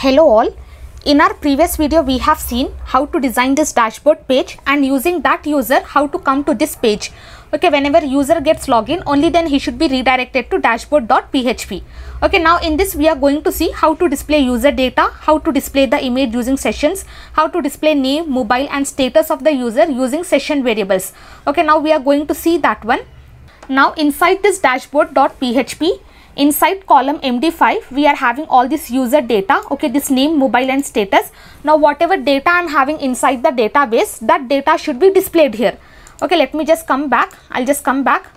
Hello all. In our previous video we have seen how to design this dashboard page and using that user how to come to this page. Okay, whenever user gets login only then he should be redirected to dashboard.php. Okay, now in this we are going to see how to display user data, how to display the image using sessions, how to display name, mobile and status of the user using session variables. Okay, now we are going to see that one. Now inside this dashboard.php inside column md5 we are having all this user data okay this name mobile and status. Now whatever data i'm having inside the database that data should be displayed here. Okay let me just come back. I'll just come back.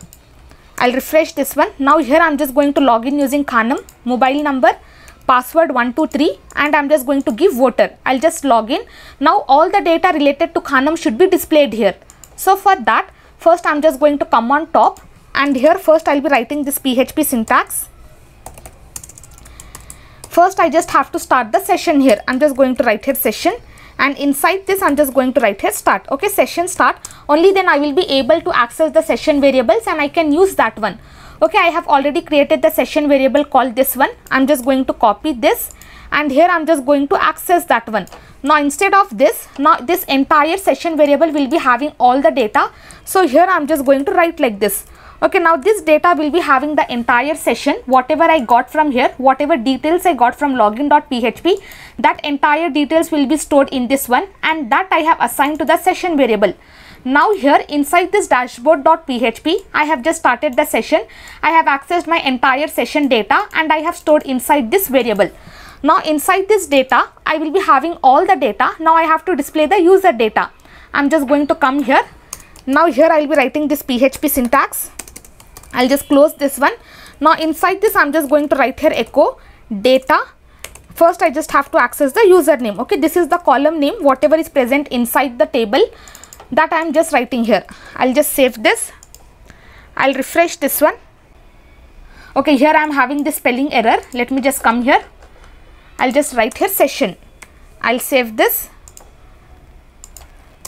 I'll refresh this one. Now here i'm just going to log in using khanam mobile number password 123 and i'm just going to give voter. I'll just log in. Now all the data related to khanam should be displayed here. So for that first i'm just going to come on top and here first I'll be writing this PHP syntax. First I just have to start the session here. I'm just going to write here session and inside this I'm just going to write here start. Okay, session start. Only then I will be able to access the session variables and I can use that one. Okay, I have already created the session variable called this one. I'm just going to copy this and here I'm just going to access that one. Now instead of this, now this entire session variable will be having all the data. So here I'm just going to write like this okay now this data will be having the entire session. Whatever i got from here whatever details i got from login.php that entire details will be stored in this one and that i have assigned to the session variable. Now here inside this dashboard.php i have just started the session. I have accessed my entire session data and i have stored inside this variable. Now inside this data i will be having all the data. Now i have to display the user data. I'm just going to come here. Now here i'll be writing this php syntax I'll just close this one. Now inside this I'm just going to write here echo data. First I just have to access the username. Okay, this is the column name whatever is present inside the table that I'm just writing here. I'll just save this. I'll refresh this one. Okay, here I'm having the spelling error. Let me just come here. I'll just write here session. I'll save this.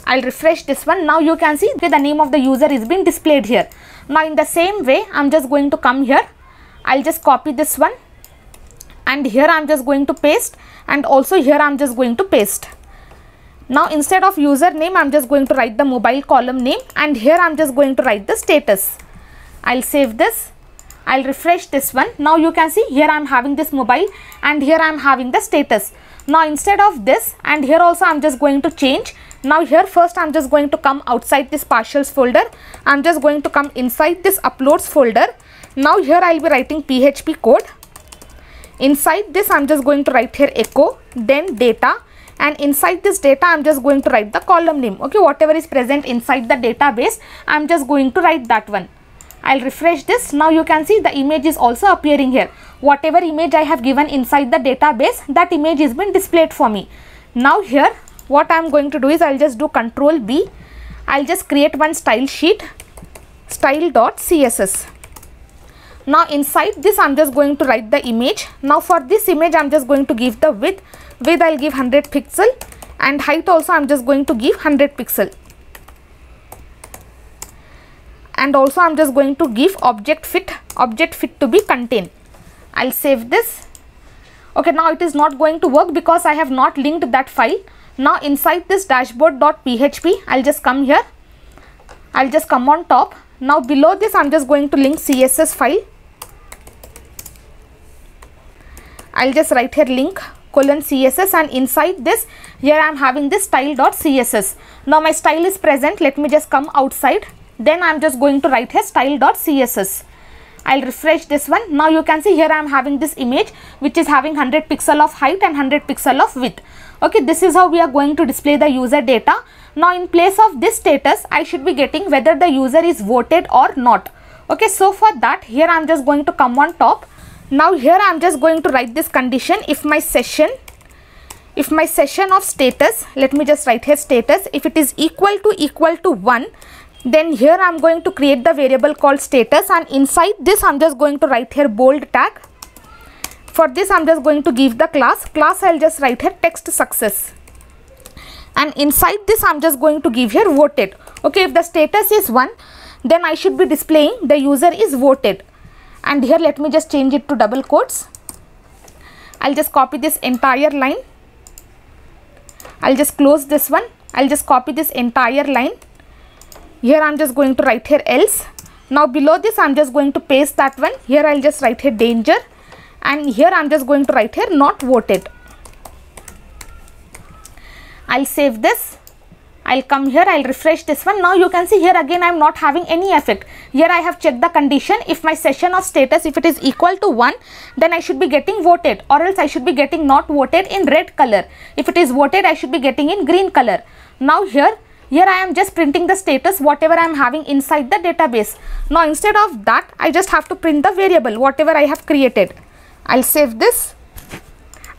I'll refresh this one. Now you can see okay, the name of the user is being displayed here. Now in the same way, I'm just going to come here. I'll just copy this one and here I'm just going to paste and also here I'm just going to paste. Now instead of username, I'm just going to write the mobile column name and here I'm just going to write the status. I'll save this. I'll refresh this one. Now you can see here I'm having this mobile and here I'm having the status. Now instead of this and here also I'm just going to change now here first I'm just going to come outside this partials folder. I'm just going to come inside this uploads folder. Now here I'll be writing PHP code. Inside this I'm just going to write here echo then data and inside this data I'm just going to write the column name. Okay, whatever is present inside the database I'm just going to write that one. I'll refresh this. Now you can see the image is also appearing here. Whatever image I have given inside the database that image is been displayed for me. Now here what I am going to do is I will just do control B. I will just create one style sheet style.css. Now inside this I am just going to write the image. Now for this image I am just going to give the width. Width I will give 100 pixel and height also I am just going to give 100 pixel. And also I am just going to give object fit, object fit to be contain. I will save this. Okay, now it is not going to work because I have not linked that file. Now inside this dashboard.php, I'll just come here. I'll just come on top. Now below this, I'm just going to link CSS file. I'll just write here link colon css and inside this here i'm having this style.css now my style is present let me just come outside then i'm just going to write here style.css I'll refresh this one. Now you can see here I am having this image which is having 100 pixel of height and 100 pixel of width. Okay, this is how we are going to display the user data. Now in place of this status, I should be getting whether the user is voted or not. Okay, so for that here I am just going to come on top. Now here I am just going to write this condition if my session if my session of status let me just write here status if it is equal to equal to 1 then here I'm going to create the variable called status and inside this I'm just going to write here bold tag. For this I'm just going to give the class. Class I'll just write here text success. And inside this I'm just going to give here voted. Okay, if the status is 1 then I should be displaying the user is voted. And here let me just change it to double quotes. I'll just copy this entire line. I'll just close this one. I'll just copy this entire line. Here I'm just going to write here else. Now below this I'm just going to paste that one. Here I'll just write here danger and here I'm just going to write here not voted. I'll save this I'll come here, I'll refresh this one. Now you can see here again I'm not having any effect. Here I have checked the condition. If my session of status, if it is equal to 1, then I should be getting voted or else I should be getting not voted in red color. If it is voted, I should be getting in green color. Now here, here I am just printing the status whatever I am having inside the database. Now instead of that, I just have to print the variable whatever I have created. I'll save this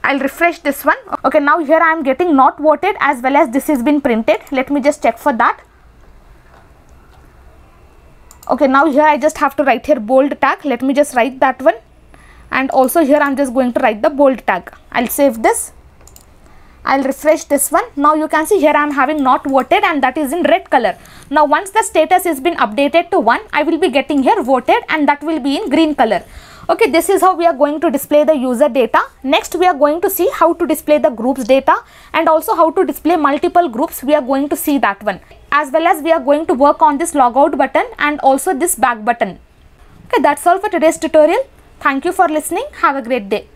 I'll refresh this one. Okay, now here I am getting not voted as well as this has been printed. Let me just check for that. Okay, now here I just have to write here bold tag. Let me just write that one. And also here I'm just going to write the bold tag. I'll save this. I'll refresh this one. Now you can see here I am having not voted and that is in red color. Now once the status has been updated to 1, I will be getting here voted and that will be in green color. Okay, this is how we are going to display the user data. Next, we are going to see how to display the groups data and also how to display multiple groups. We are going to see that one. As well as we are going to work on this logout button and also this back button. Okay, that's all for today's tutorial. Thank you for listening. Have a great day.